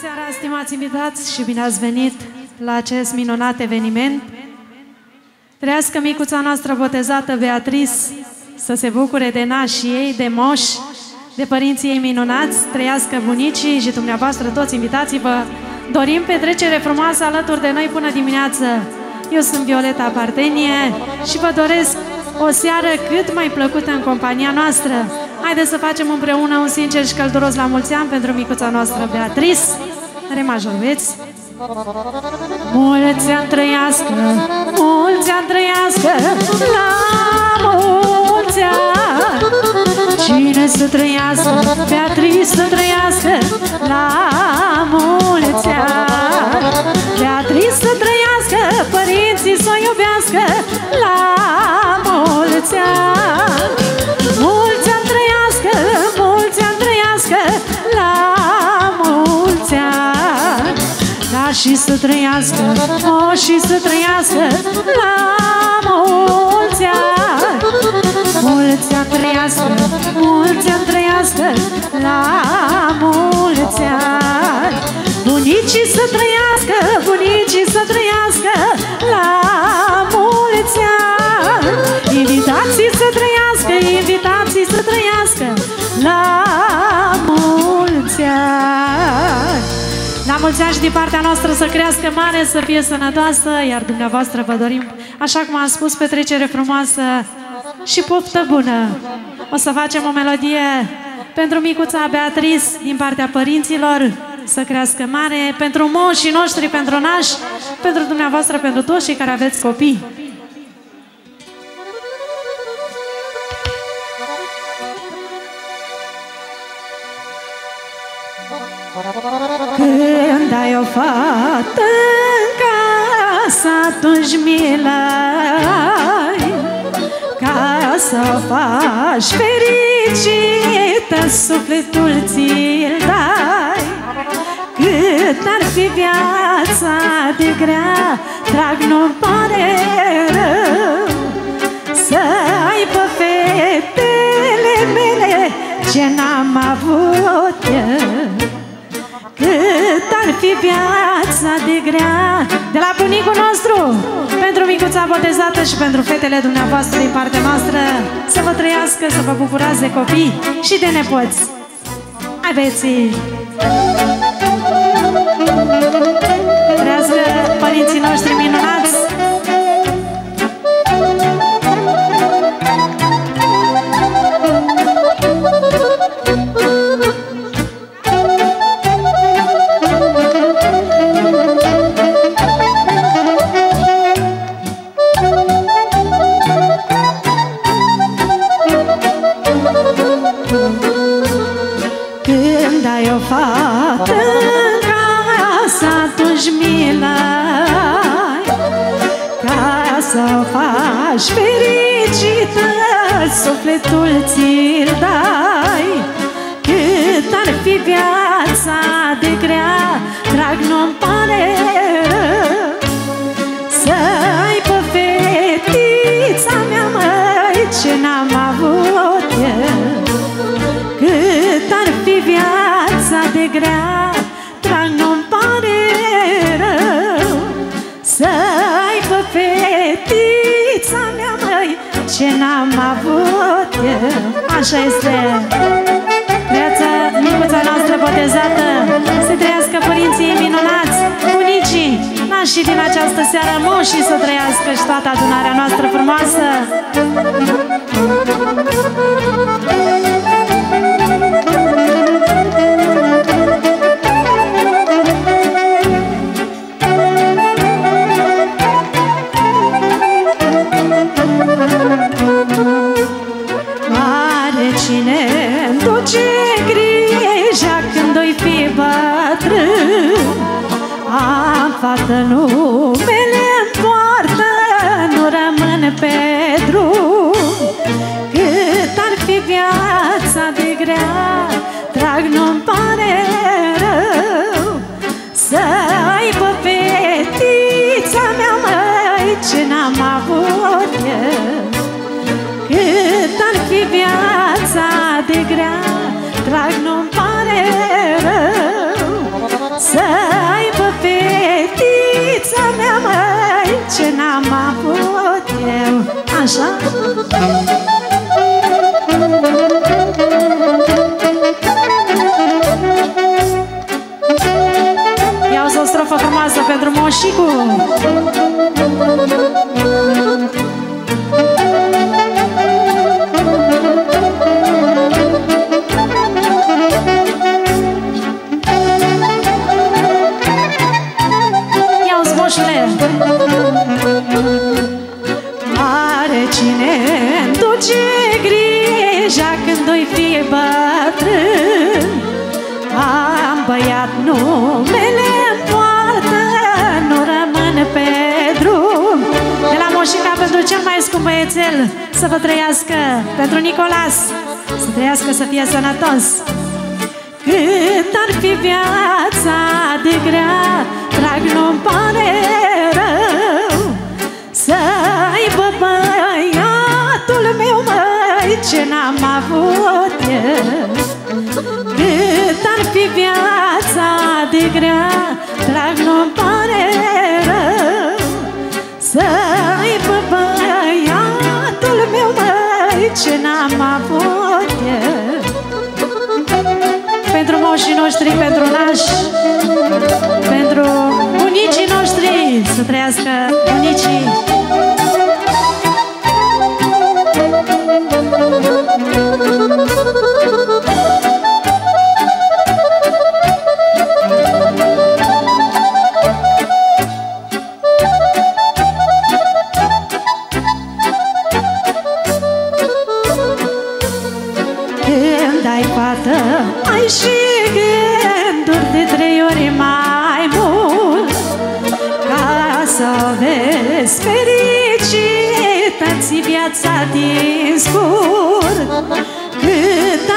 seara, stimați invitați, și bine ați venit la acest minunat eveniment. Trăiască micuța noastră botezată Beatrice să se bucure de nașii ei, de moși, de părinții ei minunați, trăiască bunicii și dumneavoastră toți invitații vă dorim petrecere frumoasă alături de noi până dimineață. Eu sunt Violeta Partenie și vă doresc o seară cât mai plăcută în compania noastră. Haideți să facem împreună un sincer și călduros la mulți ani pentru micuța noastră Beatrice. Remajor, veți? Mulți ani trăiască, mulți ani trăiască, la mulți ani. Cine să trăiască, Beatrice să trăiască, la mulți ani. Beatrice să trăiască, părinții să o iubească, la mulți ani. Și să trăiască, o și să trăiască, la mulți ani. Mulți ani trăiască, mulți ani trăiască, la mulți ani. Bunicii să trăiască, bunicii să trăiască, La mulți ani și din partea noastră să crească mare, să fie sănătoasă, iar dumneavoastră vă dorim, așa cum am spus, petrecere frumoasă și poftă bună. O să facem o melodie pentru micuța Beatrice din partea părinților, să crească mare, pentru moșii noștri, pentru nași, pentru dumneavoastră, pentru toți cei care aveți copii. Când ai o fată în casă, atunci milai Ca să o faci fericită, sufletul ți-l dai. Cât ar fi viața de grea, drag nu pare fi viața de grea. De la bunicul nostru Pentru micuța botezată și pentru fetele dumneavoastră din partea noastră Să vă trăiască, să vă bucurați de copii și de nepoți. Aveți! Trăiască părinții noștri minunați viața de grea, drag nu-mi pare rău Să aibă fetița mea, măi, ce n-am avut eu. Așa este. Viața micuța noastră botezată Să trăiască părinții minunați, bunicii, nașii din această seară moșii să trăiască și toată adunarea noastră frumoasă. Mare Am când oi fi bătrân Am băiat numele moartă Nu rămân pe drum. De la moșica pentru cel mai scump băiețel Să vă trăiască pentru Nicolas Să trăiască să fie sănătos. Cât ar fi viața de grea Drag nu-mi pare rău Să aibă băiat ce n-am avut eu. Cât ar fi viața de grea Drag, nu-mi pare rău. Să aibă băiatul meu, măi, ce n-am avut eu. Pentru moșii noștri, pentru nași Pentru bunicii noștri Să trăiască bunicii Thank you.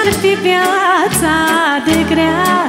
Cât ar fi viața de grea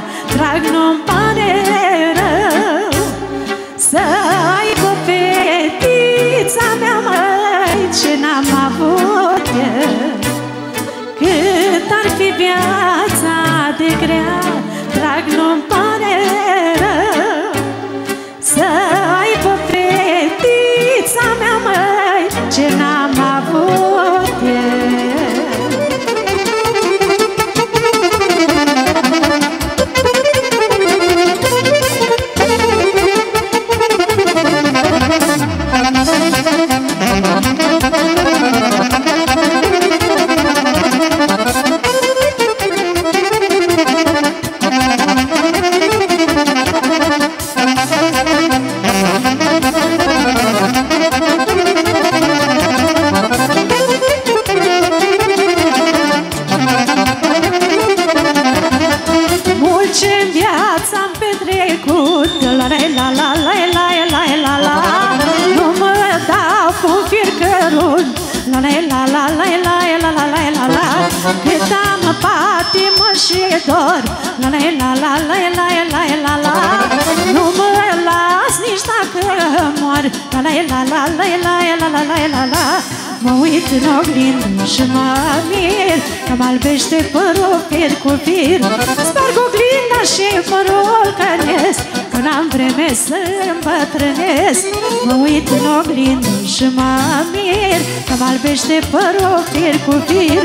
și mă mir Că mă albește părul fir cu fir.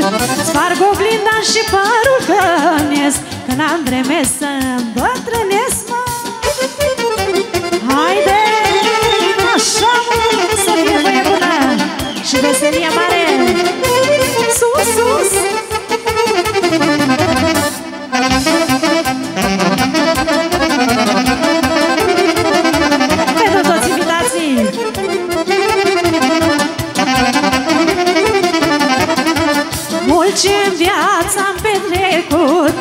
Sparg oglinda și părul cănesc Că n-am vreme să îmbătrânesc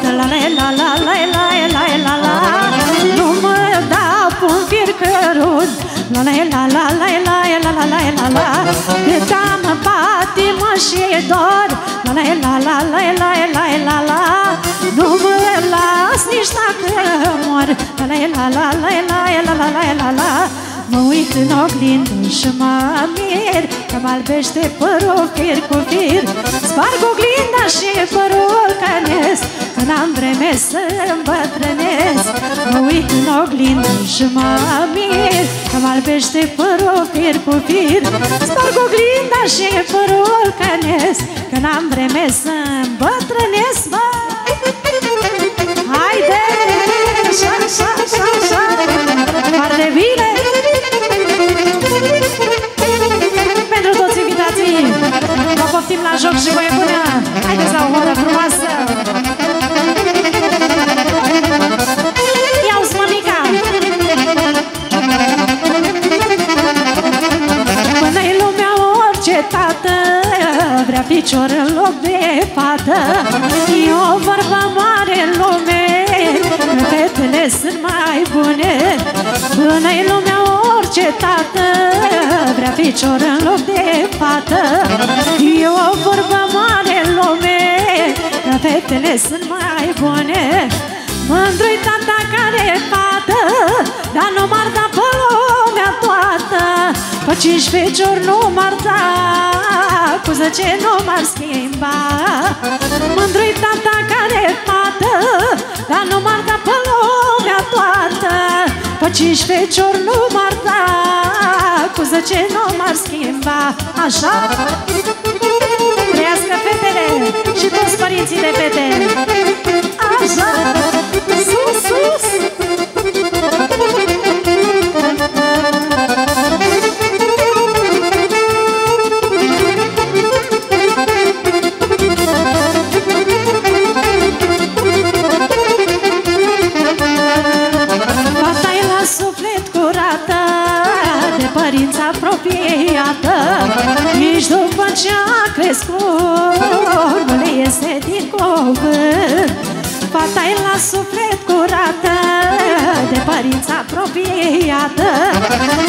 La la la la la la la la la Nu mă dau pun fir cărut La la la la la la la la la la la Cât am patimă și dor La la la la la la la la la Nu mă las nici dacă mor La la la la la la la la la la la Mă uit în oglindă și mă mir Că mă albește părul fir cu fir Sparg oglinda și părul cănesc Că n-am vreme să îmbătrânesc Mă uit în oglindă și mă mir Că mă albește părul fir cu fir Sparg oglinda și părul cănesc Că n-am vreme să îmbătrânesc, mă. Haide! Așa, așa, așa, așa. Foarte bine! Pentru toți invitații Vă poftim la joc și voie bună Haideți la o oră frumoasă picior în loc de fată E o vorbă mare în lume Fetele sunt mai bune. Până-i lumea orice tată Vrea picior în loc de fată E o vorbă mare în lume Fetele sunt mai bune. Mândru-i tata care e fată Dar nu m-ar da pe lumea toată Pe cinci feciori nu m-ar da Cu zece nu m-ar schimba. Mândru-i tata care e fată Dar nu m-ar da pe lumea toată. Pe cinci feciori nu m-ar da Cu zece nu m-ar schimba. Așa? Trăiască fetele și toți părinții de fete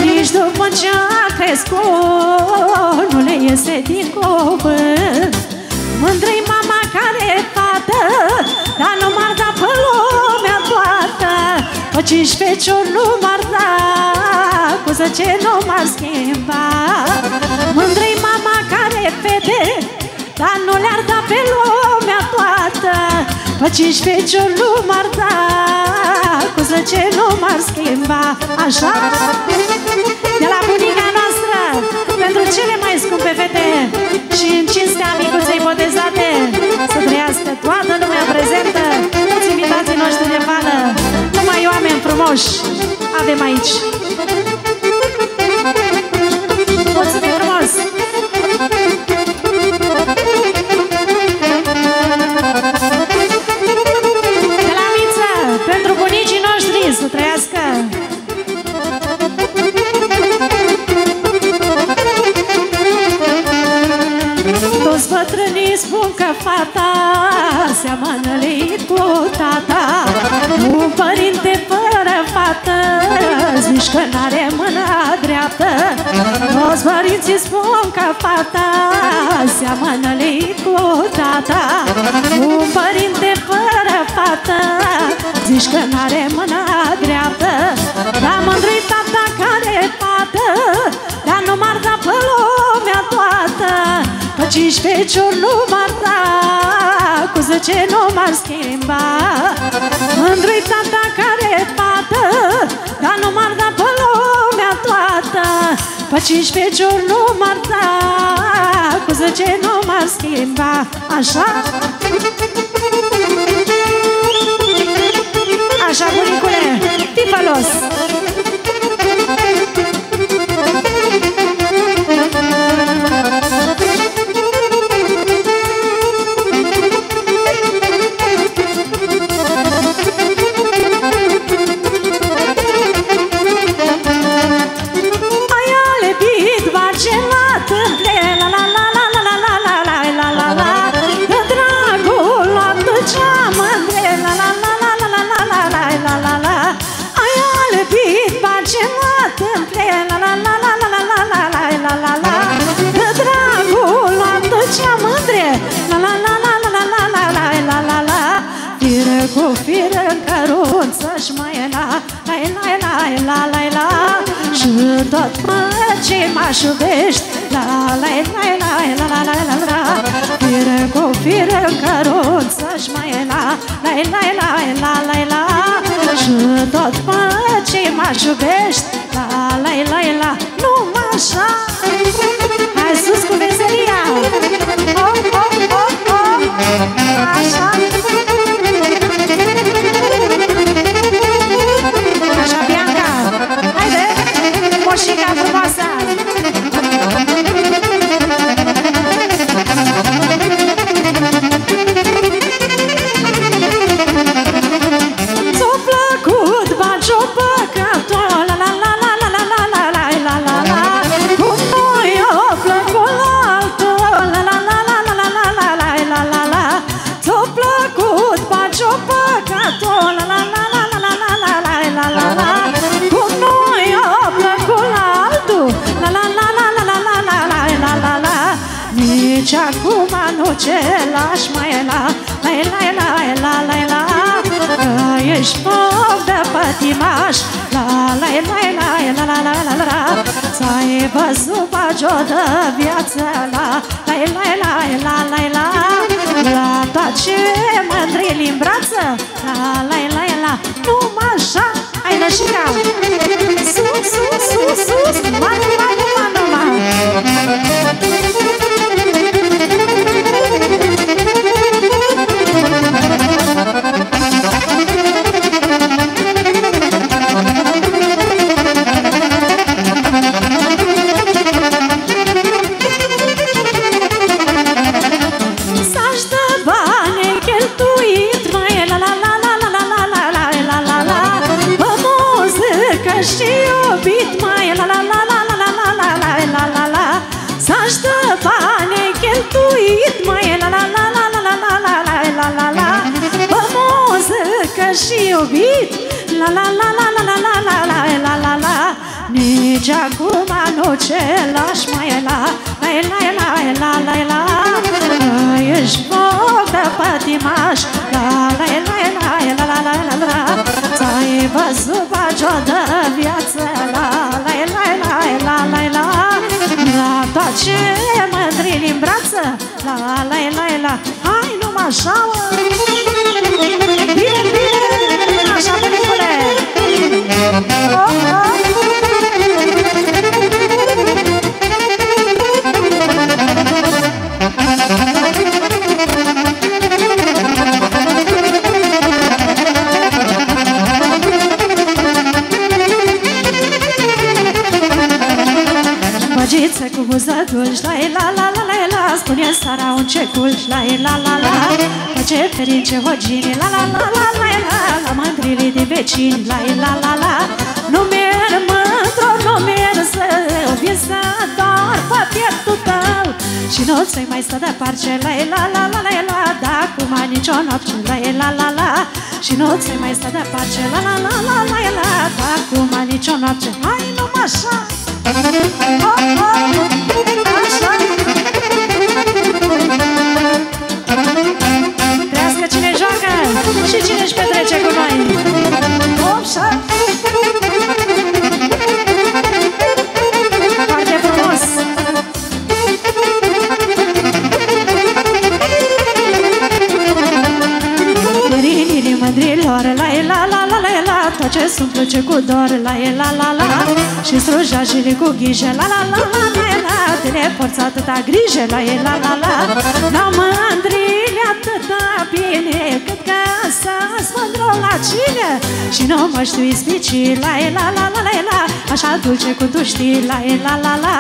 Nici după ce a crescut Nu le iese din cuvânt. Mândră-i mama care e fată Dar nu m-ar da pe lumea toată. Pe cinci feciori nu m-ar da Cu zece nu m-ar schimba. Mândră-i mama care e fete Dar nu le-ar da pe lumea toată Pe cinci feciori nu m-ar da Cu zece nu m-ar schimba Așa? De la bunica noastră Pentru cele mai scumpe fete Și în cinstea micuței botezate Să trăiască toată lumea prezentă Toți invitații noștri de vală Numai oameni frumoși avem aici că fata Seamănă leit cu tata. Un părinte fără fată Zici că n-are mâna dreaptă. Toți părinții spun că fata Seamănă leit cu tata. Un părinte fără fată Zici că n-are mâna dreaptă. Dar mândrui tata care cinci feciori nu m-ar da Cu zece nu m-ar schimba Mândrui tata care e fată Dar nu m-ar da pe lumea toată Pe cinci feciori nu m-ar da Cu zece nu m-ar schimba Așa? Așa, bunicule, fii fălos! Ce m-aș iubești La la la la la la la la la Fire cu fire în căruță-și mai la La la la la la la Și tot mă ce m-aș iubești La la la la Nu mă așa Păzupa jodă viața la Lai, lai, lai, la, lai, la. La tace mândri în brață La, lai, lai, la. Numai așa ai nășirea. Iubit La la la la la la la la la la la la Nici acum nu ce lași mai la La la la la la la Ești foc de pătimaș La la la la la la la la la Ți-ai văzut bagio de viață La la la la la la la La toate mândrini în brață La la la la Hai numai așa mă Bine, bine așa se pune Hop, hop Băgiță cu buză dulci La la la la la la Spune sara un ce culci La la la la Pe ce ferince hogini La la la la la la La mândrile de vecini La la la la Nu merg mândru, nu merg să Vin să dor pe pieptul tău Și nu ți mai stă de parce La la la la la la Da acum nicio noapte La la la la Și nu ți mai stă de parce La la la la la la Da acum nicio noapte Hai numai așa Oh, oh, așa Trească cine joacă și cine își petrece Tot ce sunt plăce cu dor La la la la Și strujajile cu grijă La la la la la la Tine forța atâta grijă La la la la N-am mândrile atâta bine Cât că să-ți mândru la cine Și nu mă știu ispici La la la la la la Așa dulce cum tu știi La la la la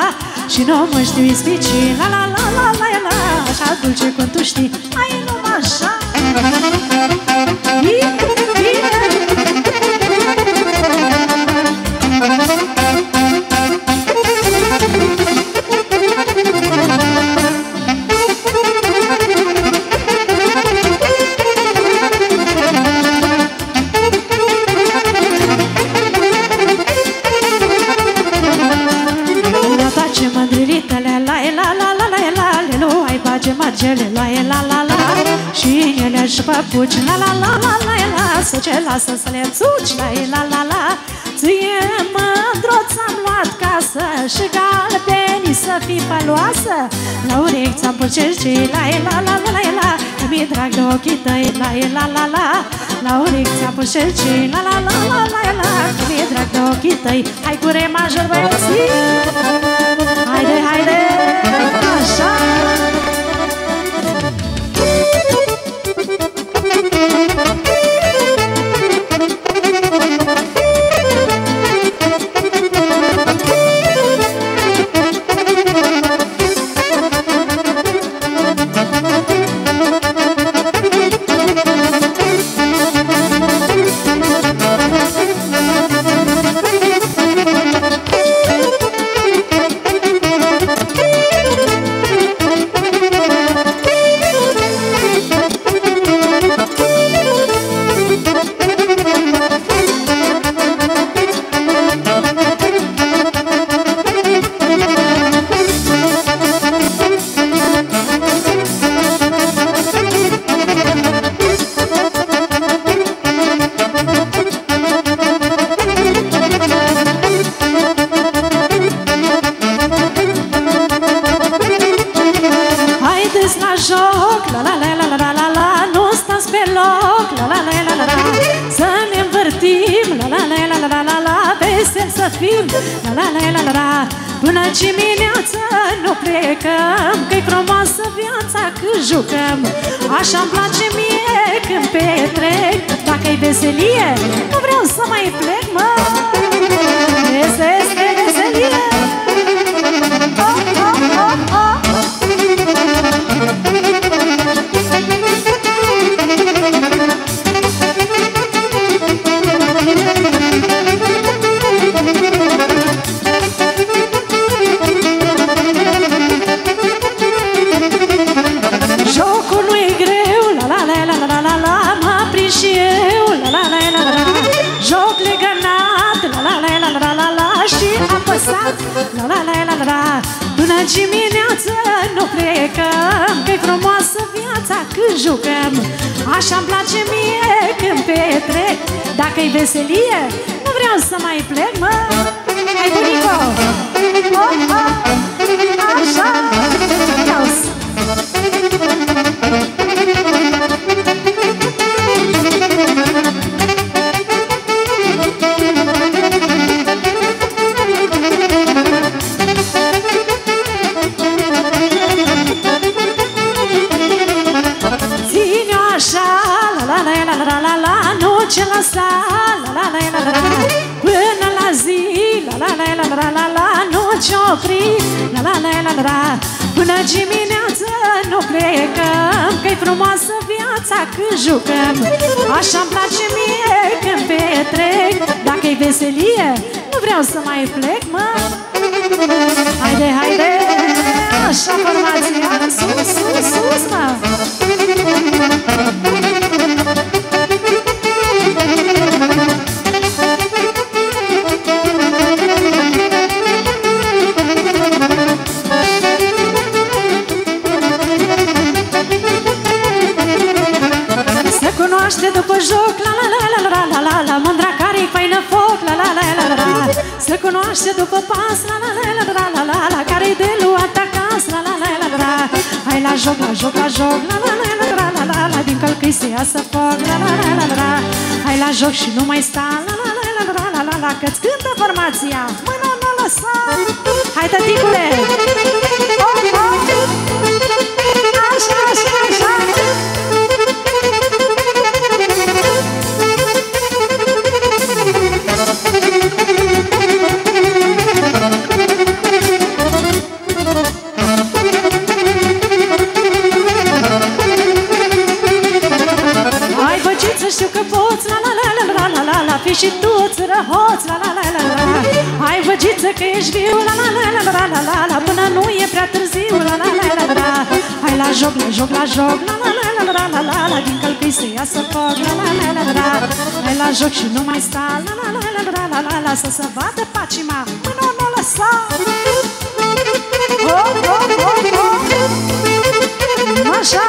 Și nu mă știu ispici La la la la la la Așa dulce cum tu știi Hai numai așa Bine, ele și păpuci La la la la la la Să ce lasă să le țuci La la la la Ție mândru ți-am luat ca frumoasă Și galbenii să fii paloasă La urechi ți-am pus la la la la la la Mi-e drag de ochii tăi la la la la La urechi ți-am pus la la la la la la Mi-e drag de ochii tăi Hai cu re major băieții Haide, haide Așa Așa-mi place mie când petrec Dacă-i veselie, nu vreau să mai plec, mă joc, la joc, la joc La la la la la la la la Din călcâi se iasă foc La la la la la Hai la joc și nu mai sta La la la la la la la la Că-ți cântă formația Mâna nu lăsa Hai tăticule Oh, Hai văgiță că ești viu, la la la la la la la la Până nu e prea târziu, la la la la la Hai la joc, la joc, la joc, la la la la la la la la Din călcâi să iasă foc, la la la la la Hai la joc și nu mai sta, la la la la la la la la Să se vadă pacima, până nu lăsa Oh, oh, oh, oh Așa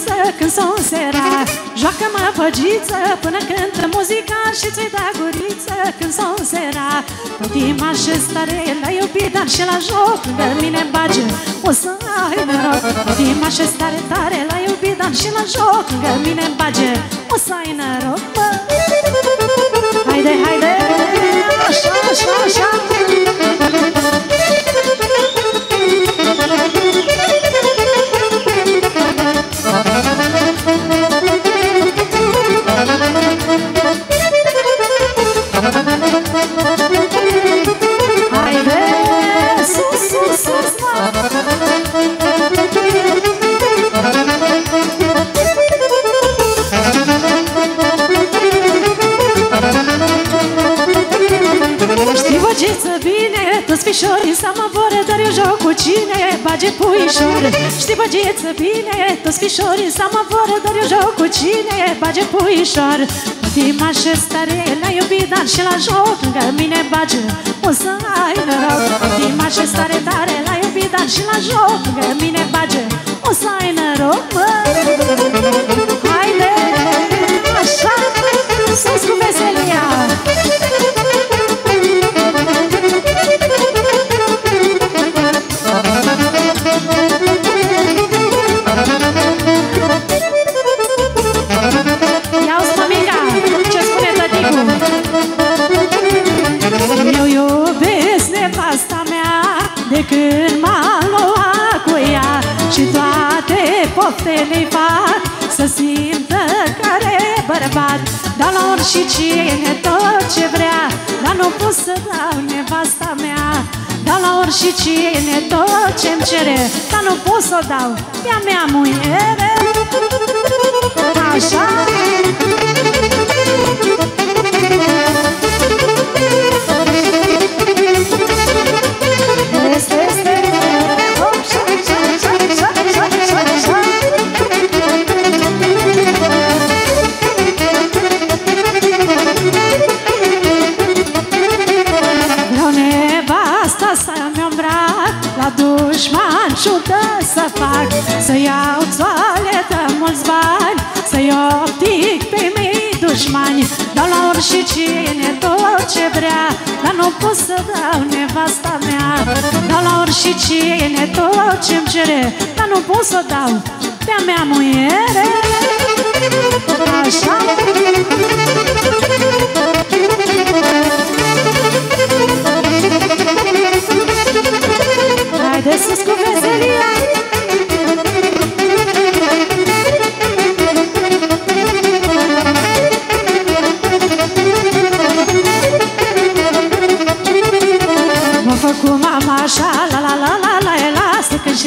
băgiță când s-o sera Joacă-mă băgiță până cântă muzica Și ți-i da guriță când s-o sera Pătima și stare la iubit, dar și la joc Lângă mine bage, o să ai noroc Pătima și stare tare la iubit, dar și la joc Lângă mine bage, o să ai noroc bă. Haide, haide, așa, așa, așa Bage puișor Știi băgeță bine? Toți fișorii să mă voră, dar eu joc cu cine? Bage puișor. Fatima și stare la iubit, dar și la joc Lângă mine bage O să ai noroc. Fatima și stare tare la iubit, dar și la joc Lângă mine bage O să ai noroc, mă la orice cine tot ce vrea Dar nu pot să dau nevasta mea. Dar la orice cine tot ce-mi cere Dar nu pot să dau pe-a mea muiere. Așa. Să Dar nu pot să dau nevasta mea. Dau la orice cine tot ce-mi cere. Dar nu pot să dau pe-a mea muiere. Așa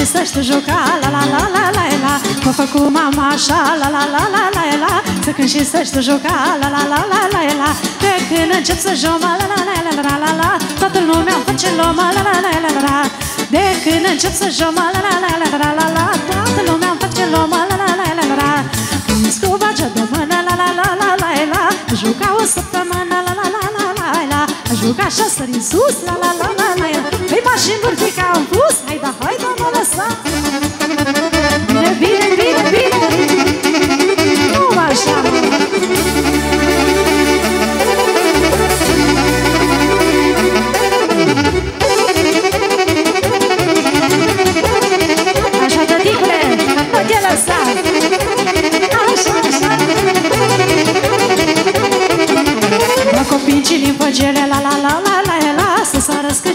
și să știu juca La la la la la la Mă făcu mama așa La la la la la la Să când și să știu juca La la la la la la De când încep să joc La la la la la la la Toată lumea face loma La la la la la la De când încep să joc La la la la la la la Toată lumea face loma La la la la la la Când scuba ce de mână La la la la la la Juca o săptămână La la la la la la Juca așa sări sus La la la la la Păi mașini vârfica am pus Hai da, hai da, mă lăsa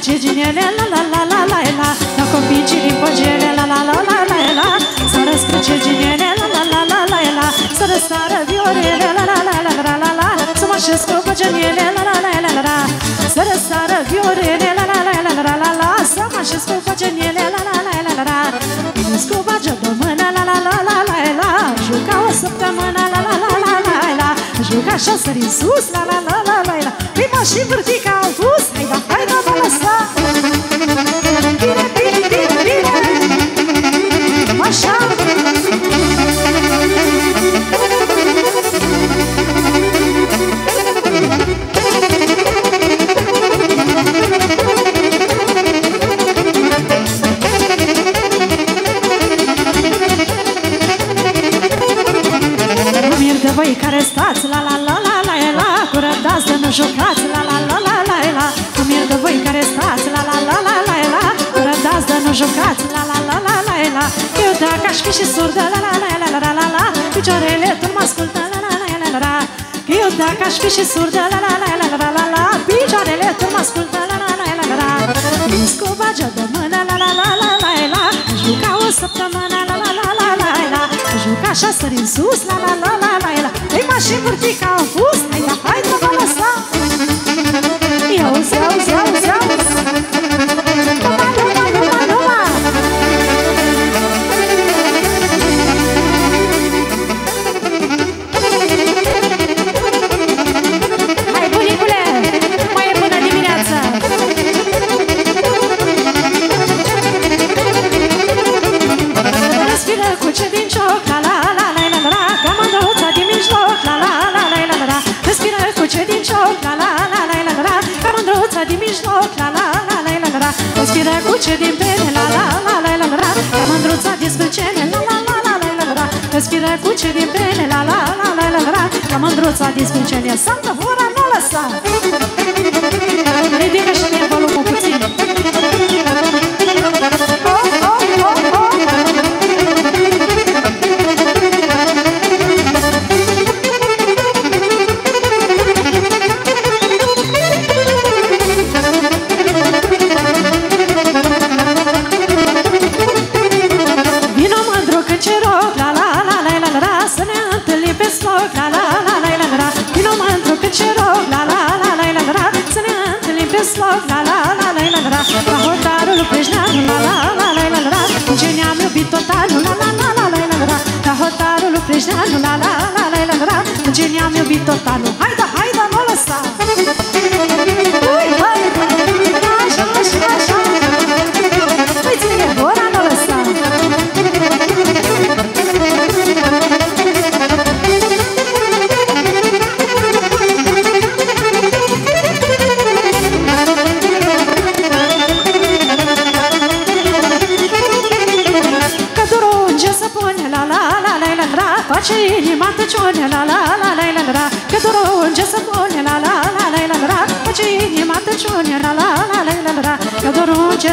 sară scăceginele, la la la la la la La copii ce din făgele, la la la la la la Să răscăce ginele, la la la la la la Să răsară viorele, la la la la la la la Să mă așez cu făgele, la la la la la la Să răsară viorele, la la la la la la la Să mă așez cu făgele, la la la la la la Vine cu bagea de mână, la la la la la la Juca o săptămână, la la la la la la Juca așa sări sus, la la la la la la Prima și vârtica au pus, voi care stați La la la la la la Cu răbdați de nu jucați voi care stați La la la la la la Cu răbdați de nu jucați La la la la la la Eu dacă aș fi și surdă La la la la la la la Picioarele tu mă ascultă La la la la la la Eu dacă aș fi și surdă La la la la la la la Picioarele tu mă ascultă La la la la la la Ești cu bagea de mână La la la la la la Juca o săptămână La la la la la la Juca așa sări în sus La la la la la la Ei mașini vârti ca un fus Căruța din Sfințenia Santa, vora nu lăsa.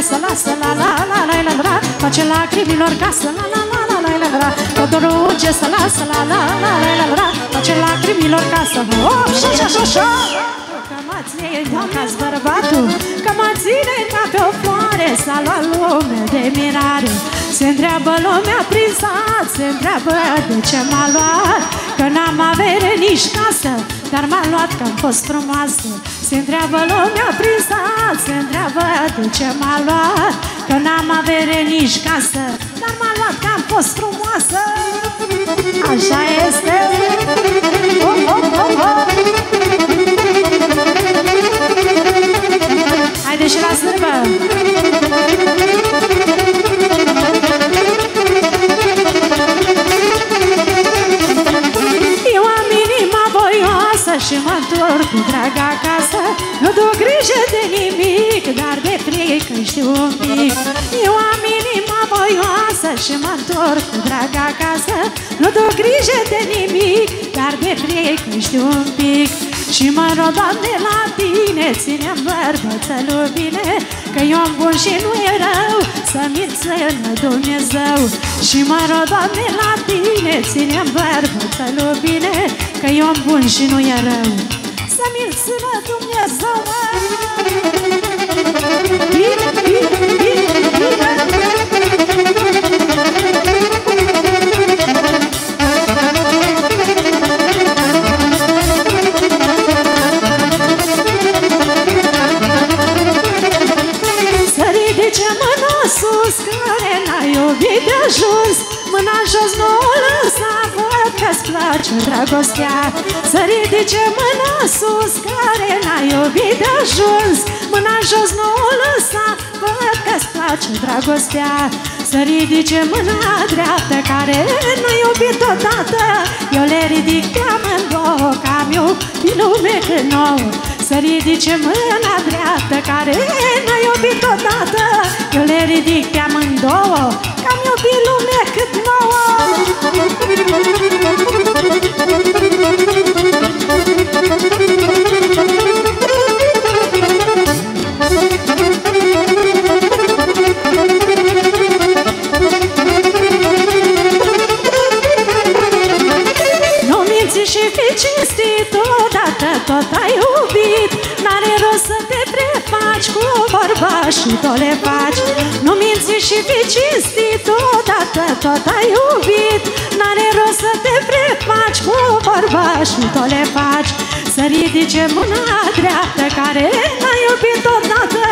Durunge să lasă la la la la la la Face lacrimilor casă la la la la la la la Că durunge să lasă la la la la la la Face lacrimilor casă Hop, și așa, și așa Că mă ține ca bărbatul Că mă ține ca pe o floare S-a luat lume de mirare Se întreabă lumea prin sat Se întreabă de ce m-a luat Că n-am avere nici casă Dar m-a luat că am fost frumoasă Se întreabă lumea prin sat Se întreabă de ce m-a luat Că n-am avere nici casă Dar m-a luat că am fost frumoasă Așa este oh, oh, oh, oh. Haide și la sârbă! Cu drag acasă Nu duc grijă de nimic, dar de frică știu un pic. Eu am inima voioasă și mă întorc cu drag acasă Nu duc grijă de nimic, dar de frică știu un pic. Și mă rog, Doamne, la tine Ține-mi bărbățelul bine Că eu am bun și nu e rău Să-mi înțelegă Dumnezeu. Și mă rog, Doamne, la tine Ține-mi bărbățelul bine Că eu am bun și nu e rău Să-mi înțelegă Dumnezeu Bine, bine, bine, bine Să ridice mâna sus Care n-a iubit de ajuns? Mâna jos nu? o lăsa Văd că-ți place dragostea? Să ridice mâna sus Care n-a iubit de ajuns. Mâna jos nu o lăsa Văd că-ți place dragostea. Să ridice mâna dreaptă Care n-a iubit odată. Eu le ridic pe amândouă Că am iubit lume când nouă să ridice mâna dreaptă Care n-a iubit odată. Eu le ridic pe amândouă nu minți și fii cinstit Odată tot ai iubit. N-are rost să te prefaci Cu vorba și to le faci. Nu și fii cinstit odată tot ai iubit. N-are rost să te prefaci cu vorba și tot le faci. Să ridice mâna dreaptă care n-ai iubit odată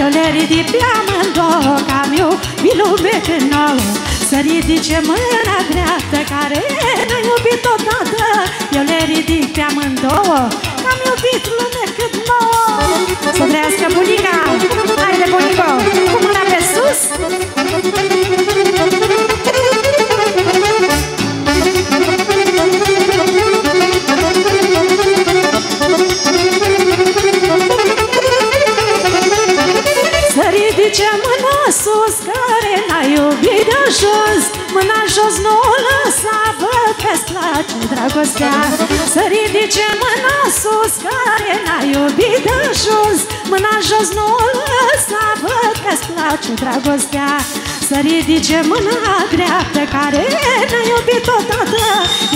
Eu le ridic pe amândouă că am iubit lume când nouă. Să ridice mâna dreaptă care n-ai iubit odată Eu le ridic pe amândouă că am iubit lume cât nouă. Să trăiască bunica! Haide bunico! Cu mâna pe sus! Să ridice mâna sus Care n-a iubit de jos Mâna jos nu o lăsa Văd că-ți place dragostea. Să ridice mâna sus Care n-a iubit de jos. Mâna jos nu o lăsa Văd că-ți place dragostea. Să ridice mâna dreaptă Care n-a iubit odată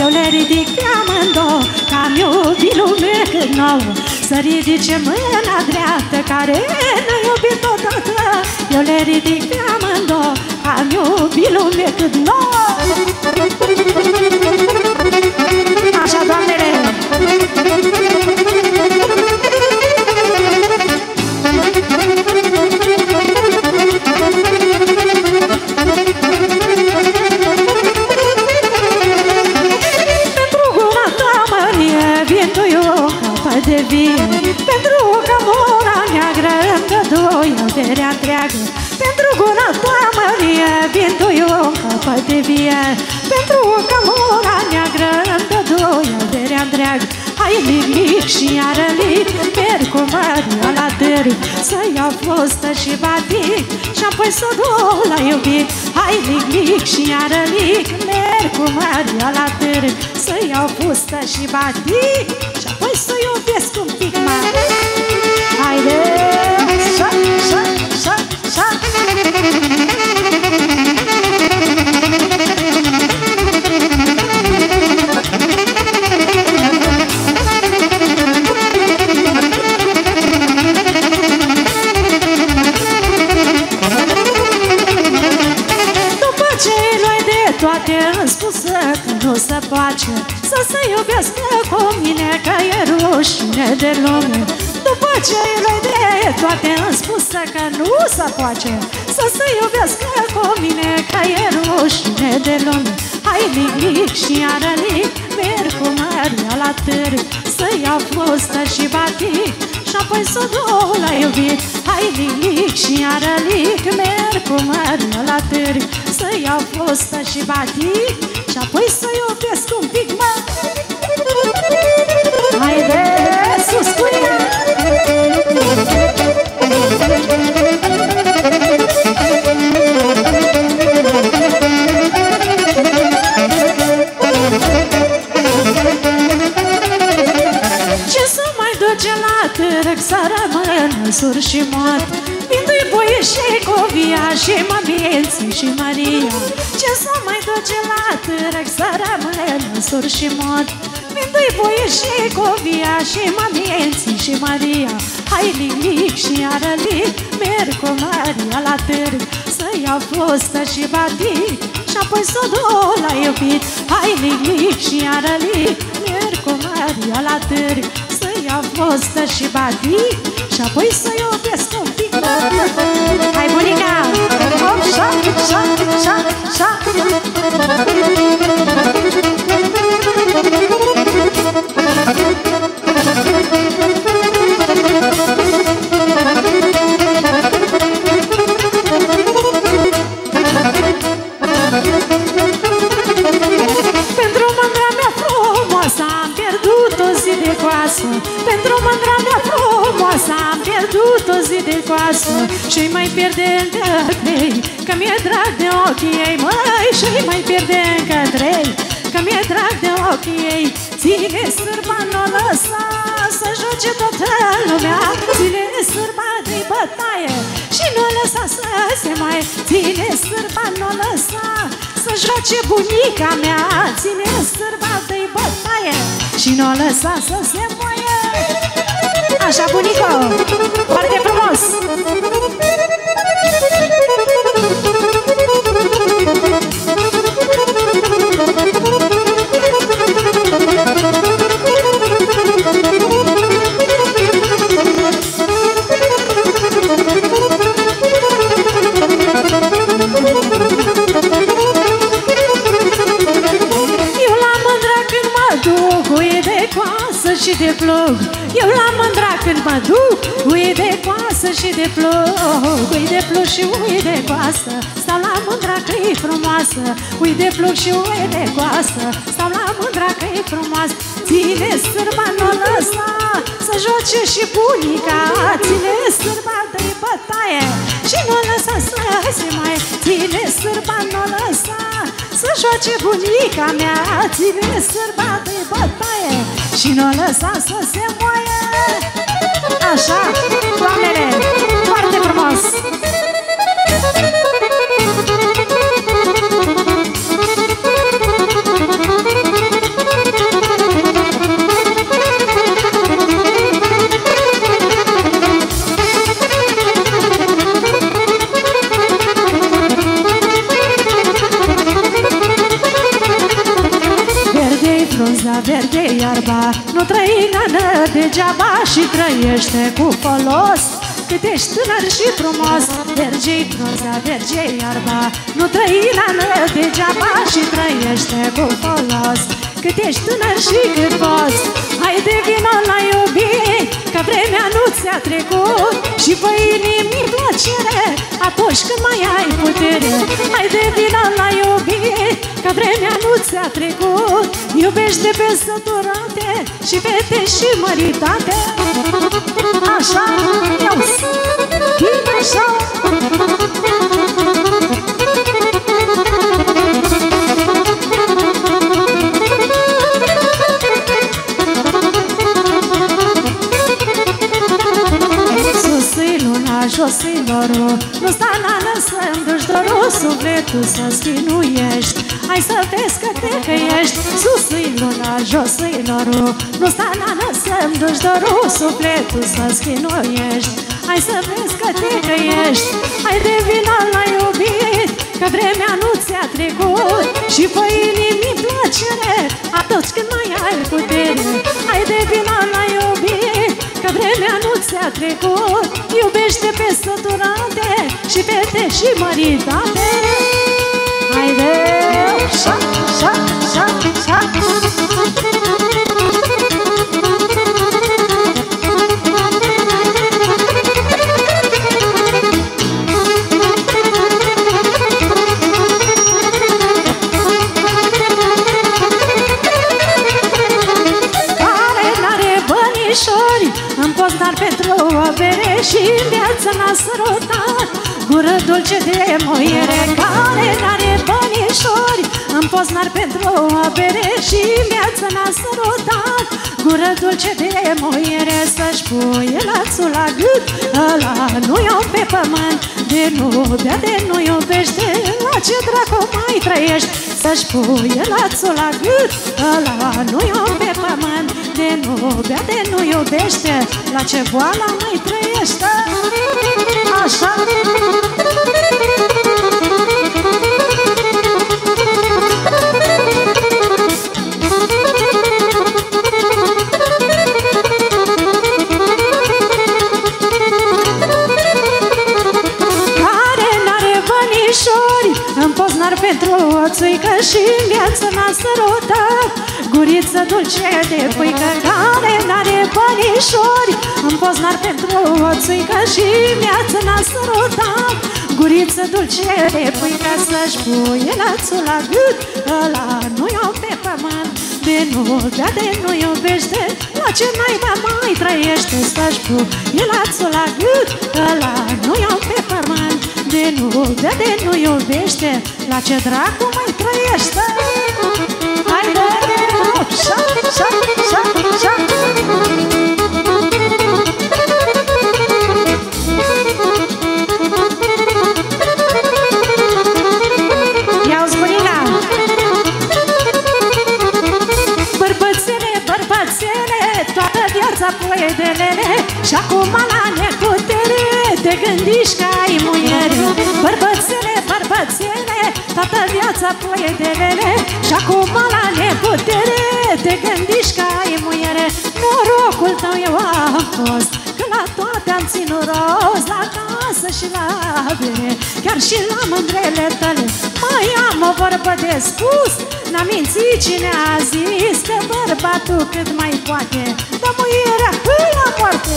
Eu le ridic pe amândouă Că am iubit lume cât nouă Să ridice mâna dreaptă Care n-a iubit odată Eu le ridic pe amândouă Că am iubit lume cât nouă Așa, doamnele! Pentru gura ta, Marie, vin tu eu capăt de vie Pentru că mora neagră îmi dădoi averea întreagă. Pentru gura ta, Marie, vin tu eu capăt de vie Pentru că mora neagră îmi dădoi averea întreagă Hai lic și iară lic Merg cu Maria la târg. Să iau fostă și batic. Și apoi să o duc la iubit. Hai lic și iară lic Merg cu Maria la târg. Să iau fustă și batic. Și apoi să iubesc un pic mai rușine de lume. După ce îi luai de toate Îmi spusă că nu se poate. Să se iubească cu mine Că e rușine de lume. Hai lic, lic și iară lic Merg cu Maria la târg. Să iau fustă și batic Și apoi să o duc la iubit. Hai lic, lic și iară lic Merg cu Maria la târg. Să iau fustă și batic Și apoi să iubesc un pic mă rămână sur și moat Vindu-i boie și covia Și măminții și Maria. Ce să mai duce la târg Să rămână sur și moat Vindu-i boie și covia Și măminții și Maria. Hai lilic și iară lic Merg cu Maria la târg. Să iau fustă și batic Și apoi să o duc la iubit. Hai lilic și iară lic Merg cu Maria la târg Să iau fustă și batic Și apoi să iubesc un pic Hai bunica! Hop, șa, șa, șa, șa coasă Și-i mai pierde încă trei Că mi-e drag de ochii ei Măi, și-i mai pierde încă trei Că mi-e drag de ochii ei Ține sârba, nu o lăsa Să joace toată lumea Ține sârba de bătaie Și nu o lăsa să se mai Ține sârba, nu o lăsa Să joace bunica mea Ține sârba de bătaie Și nu o lăsa să se moaie Așa, bunico! Foarte frumos! Plug Eu la mândra când mă duc Ui de coasă și de plug Ui de plug și ui de coasă Stau la mândra că e frumoasă. Ui de plug și ui de coasă Stau la mândra că e frumoasă. Ține sârba, nu lăsa Să joace și bunica. Ține sârba, dă-i bătaie Și nu lăsa să se mai Ține sârba, nu lăsa Să joace bunica mea. Ține sârba, dă-i bătaie și nu lăsa să se moaie. Așa, doamnele, foarte frumos iarba Nu trăi nană degeaba și trăiește cu folos. Cât ești tânăr și frumos Vergei frunza, vergei iarba. Nu trăi nană degeaba și trăiește cu folos. Cât ești tânăr și cât poți Haide vino la iubit Că vremea nu ți-a trecut. Și pe inimi plăcere Atunci când mai ai putere Haide vino la iubit Că vremea nu ți-a trecut. Iubește pe săturate Și fete și măritate Așa, iau-ți Așa jos-i norul Nu sta la lăsându-și dorul Sufletul să schinuiești. Hai să vezi că te căiești Sus-i luna, jos-i norul. Nu sta la lăsându-și dorul Sufletul să schinuiești. Hai să vezi că te căiești Hai de vino la iubit Că vremea nu ți-a trecut. Și fă inimii plăcere Atunci când mai ai putere. Hai de vino la iubit Că vremea nu ți-a trecut Iubește pe săturate Și fete și măritate. Haide, șa, șa, șa, șa și viața n-a sărutat. Gură dulce de moiere care n-are bănișori În poznar pentru o bere și viața n-a sărutat. Gură dulce de moiere să-și pui lațul la gât. Ăla nu iau pe pământ De nu bea, de nu iubește. La ce dracu mai trăiești Să-și pui lațul la gât Ăla nu iau pe pământ De nu bea, de nu iubește La ce boală mai trăiește? Așa pentru o țuică și în viață n-a sărutat Guriță dulce de puică care n-are bănișori. În poznar pentru o țuică și în viață n-a sărutat Guriță dulce de puică să-și puie lațul la gât. Ăla nu iau pe pământ de nu bea, de nu iubește. La ce naiba mai trăiește Să-și puie lațul la gât? Ăla nu iau pe pământ de nu bea, de nu iubește La ce dracu mai trăiește? Haide, șa, șa, șa, șa. Ia-ți bunica Bărbățele, bărbățele Toată viața viața ploie de lele Și acum la neputere Te gândiști că ai muiere Bărbățele, bărbățele Toată viața ploie de lele. Și acum la neputere Te gândiști că ai muiere Norocul tău eu am fost Că la toate am ținut rost La casă și la bere Chiar și la mândrele tale Mai am o vorbă de spus. N-a mințit cine a zis Că bărbatul cât mai poate Dă muierea până la moarte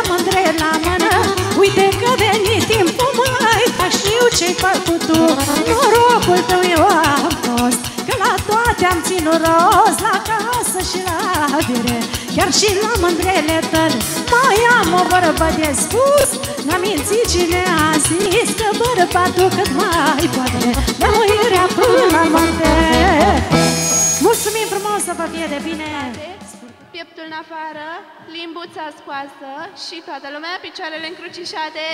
mândre la mână. Uite că veni timpul mai Ca și eu ce-ai făcut tu. Norocul tău eu am fost Că la toate am ținut rost La casă și la avere. Chiar și la mândrele tăle Mai am o vorbă de spus. N-am mințit cine a zis Că bărbatul cât mai poate. Dă uirea până la moarte. Mulțumim frumos să vă fie de bine! Pieptul în afară, limbuța scoasă și toată lumea picioarele încrucișate.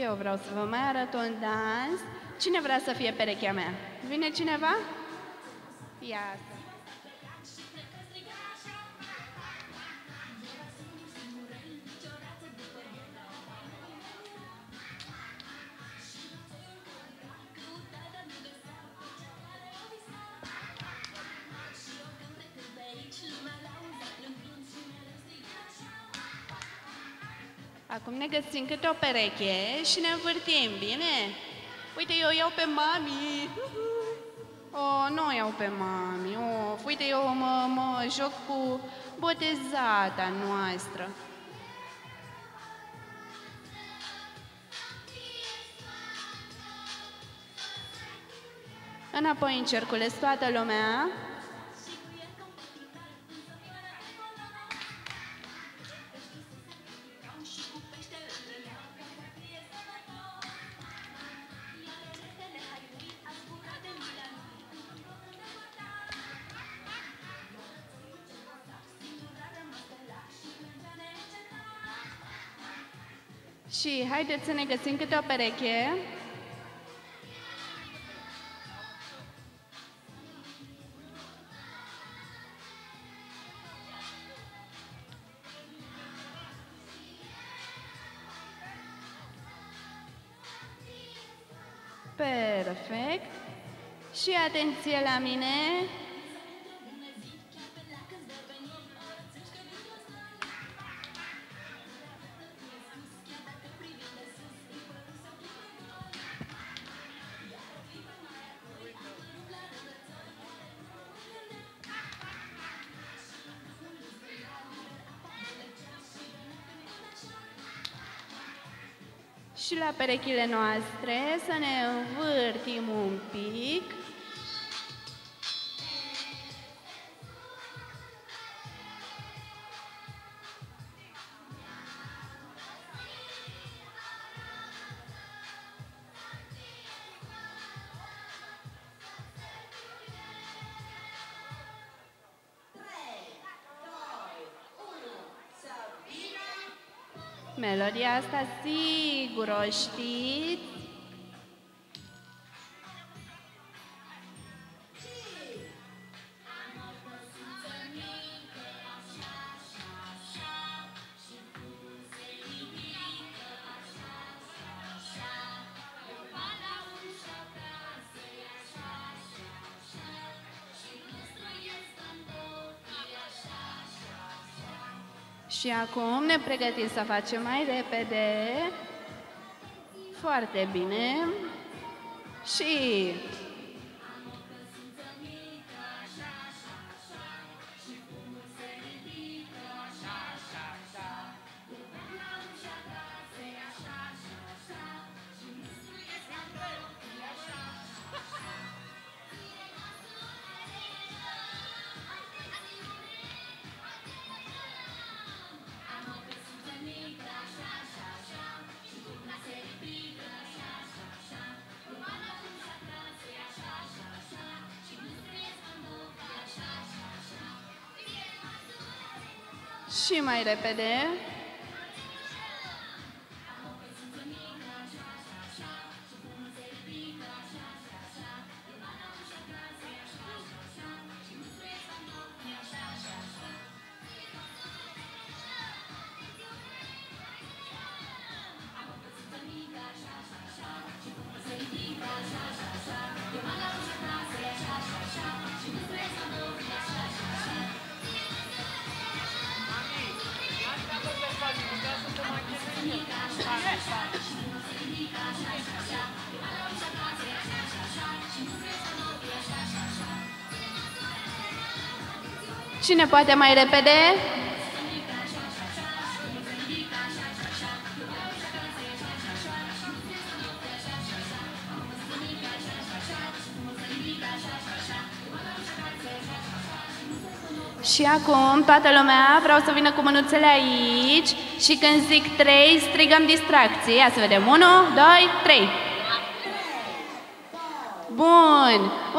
Eu vreau să vă mai arăt un dans. Cine vrea să fie perechea mea? Vine cineva? Ia Acum ne găsim câte o pereche și ne învârtim, bine? Uite, eu iau pe mami. O, oh, nu iau pe mami. Oh, uite, eu mă, mă joc cu botezata noastră. Înapoi în cerculeț toată lumea. Și haideți să ne găsim câte o pereche. Perfect. Și atenție la mine. Perechile noastre să ne învârtim un pic. Melodia asta sigur o știți. Și acum ne pregătim să facem mai repede. Foarte bine. Și Și mai Cine poate mai repede? Și acum toată lumea vreau să vină cu mânuțele aici și când zic 3 strigăm distracție. Ia să vedem. 1, 2, 3.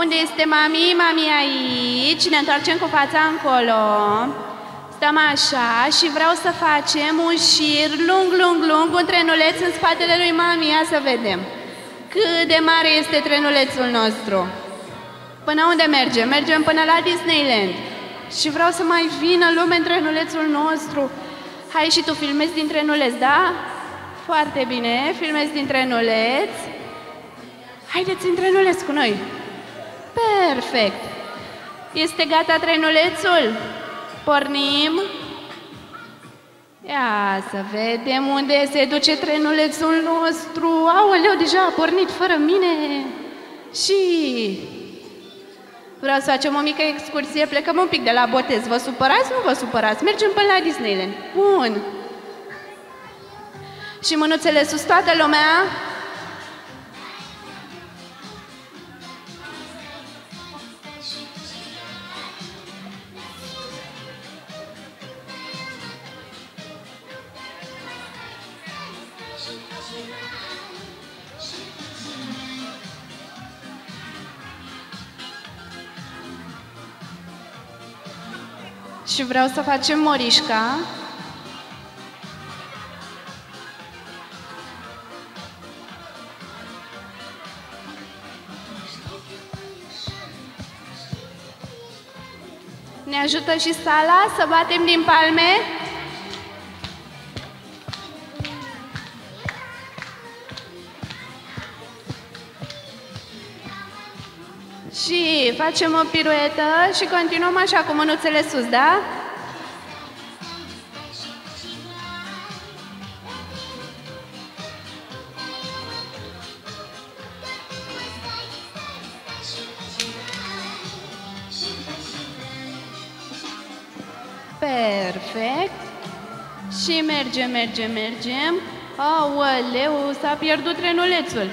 Unde este mami? Mami aici. Ne întoarcem cu fața încolo. Stăm așa și vreau să facem un șir lung, lung, lung, un trenuleț în spatele lui mami. Ia să vedem. Cât de mare este trenulețul nostru. Până unde mergem? Mergem până la Disneyland. Și vreau să mai vină lume în trenulețul nostru. Hai și tu filmezi din trenuleț, da? Foarte bine, filmezi din trenuleț. Haideți în trenuleț cu noi. Perfect. Este gata trenulețul? Pornim. Ia să vedem unde se duce trenulețul nostru. Aoleu, deja a pornit fără mine. Și Vreau să facem o mică excursie, plecăm un pic de la botez. Vă supărați? Nu vă supărați. Mergem până la Disneyland. Bun. Și mânuțele sus, toată lumea. Și vreau să facem morișca. Ne ajută și sala să batem din palme. Și facem o piruetă și continuăm așa cu mânuțele sus, da? Perfect. Și mergem, mergem, mergem. Aoleu, s-a pierdut trenulețul.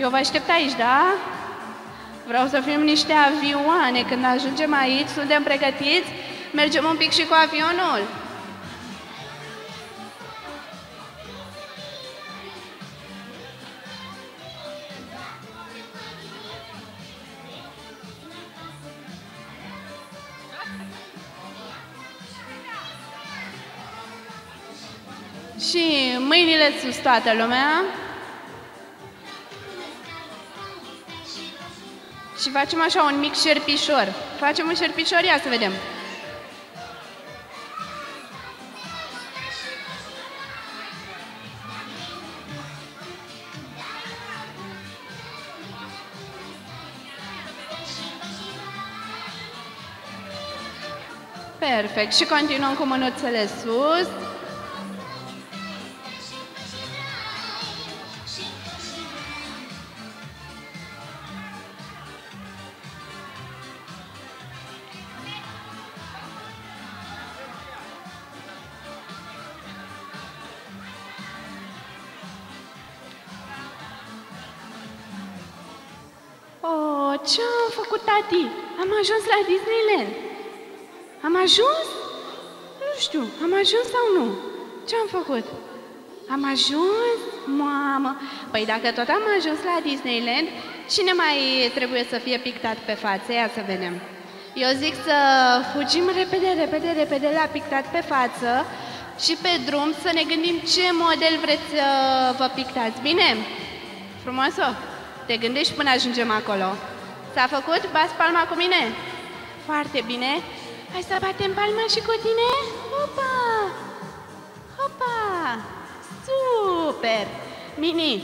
Eu vă aștept aici, da? Vreau să fim niște avioane. Când ajungem aici, suntem pregătiți? Mergem un pic și cu avionul. Și mâinile sus toată lumea. Și facem așa un mic șerpișor. Facem un șerpișor, ia să vedem. Perfect. Și continuăm cu mânuțele sus. Tati? Am ajuns la Disneyland. Am ajuns? Nu știu, am ajuns sau nu? Ce am făcut? Am ajuns? Mamă! Păi dacă tot am ajuns la Disneyland, cine mai trebuie să fie pictat pe față? Ia să vedem. Eu zic să fugim repede, repede, repede la pictat pe față și pe drum să ne gândim ce model vreți să vă pictați. Bine? Frumoasă? Te gândești până ajungem acolo. S-a făcut? Bas palma cu mine? Foarte bine. Hai să batem palma și cu tine? Hopa! Hopa! Super! Mini,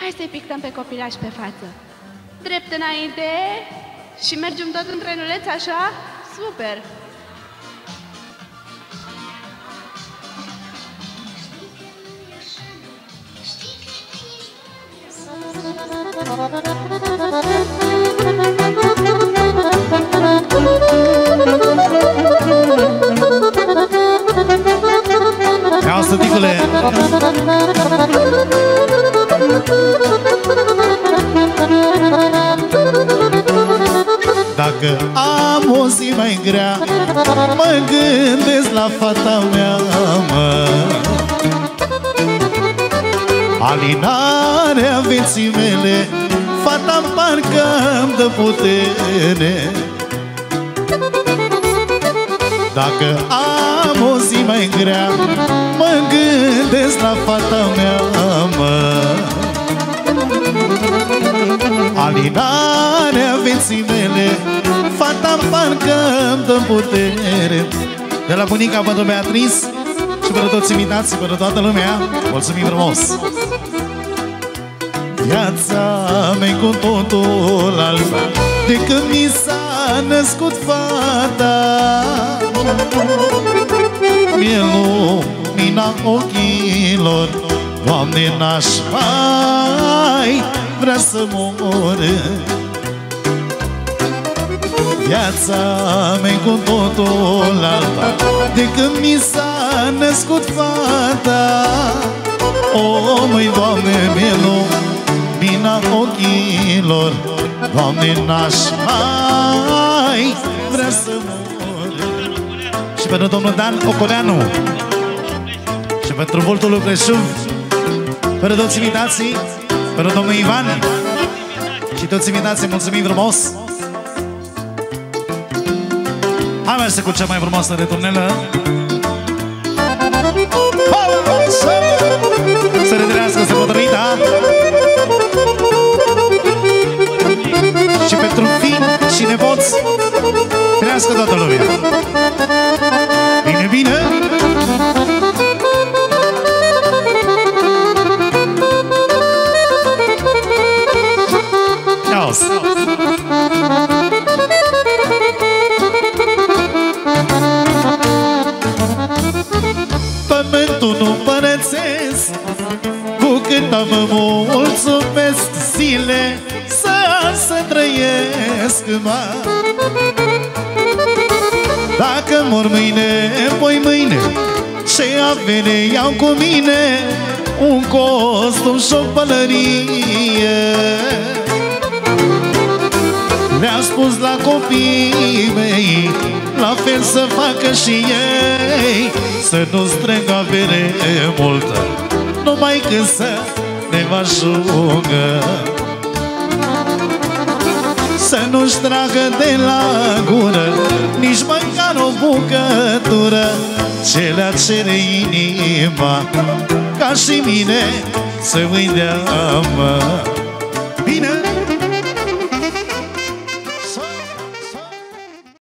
hai să-i pictăm pe copilaș pe față. Drept înainte și mergem tot în trenuleț așa? Super! Ia stăticule Dacă am o zi mai grea Mă gândesc la fata mea, mă. Alinarea vieții mele Fata parcă îmi dă putere Dacă am o zi mai grea Mă gândesc la fata mea, mă. Alinarea vieții mele Fata parcă îmi dă putere. De la bunica pentru Beatrice Și pentru toți invitații, pentru toată lumea Mulțumim frumos! Viața mea cu totul alt De când mi s-a născut fata Mie lumina ochilor Doamne, n-aș mai vrea să mor. Viața mea cu totul alta De când mi s-a născut fata. O, măi, Doamne, mie lumina ochilor Doamne, n-aș mai vrea să mor. Și pentru domnul Dan Ocoleanu Și pentru Voltul lui Creșuv Pentru toți invitații Pentru domnul Ivan Și toți invitații, mulțumim frumos. Hai mersi cu cea mai frumoasă returnelă. Să retrăiască sărbătorita Și pentru fini și nepoți Trăiască toată lumea Cu cât am mulțumesc zile Să, să trăiesc mă Dacă mor mâine, voi mâine Ce avere iau cu mine? Un costum și o pălărie Le-am spus la copiii mei La fel să facă și ei Să nu strâng avere multă Numai când să ne mă ajungă. Să nu-și tragă de la gură Nici măcar o bucătură Ce le-a cere inima Ca și mine să îi dea mă